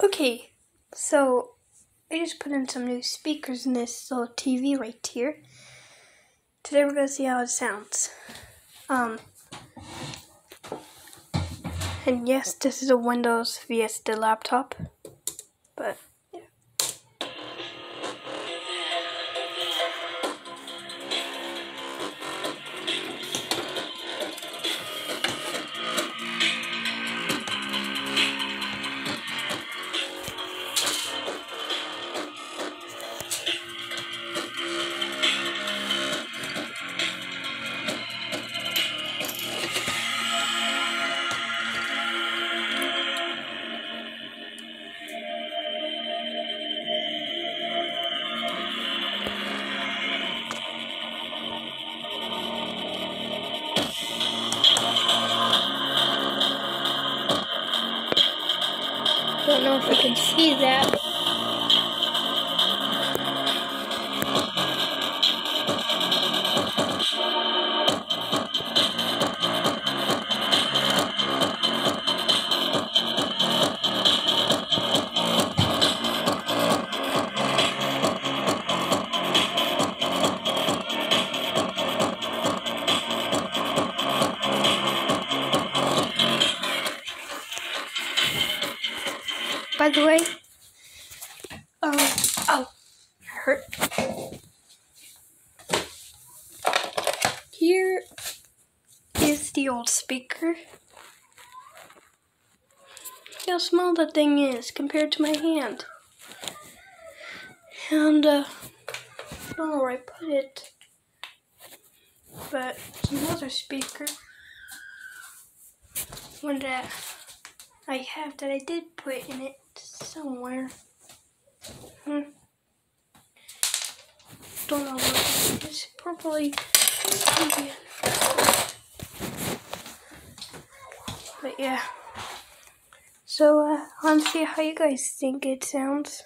Okay, so I just put in some new speakers in this little TV right here. Today we're gonna see how it sounds. Um, and yes, this is a Windows Vista laptop, Don't know if you can see that. By the way, um, oh, hurt. Here is the old speaker. How small that thing is compared to my hand. And, uh, I don't know where I put it, but it's another speaker. One that I have that I did put in it somewhere. Hmm. Don't know where it is. Probably. But yeah. So, uh, I see how you guys think it sounds.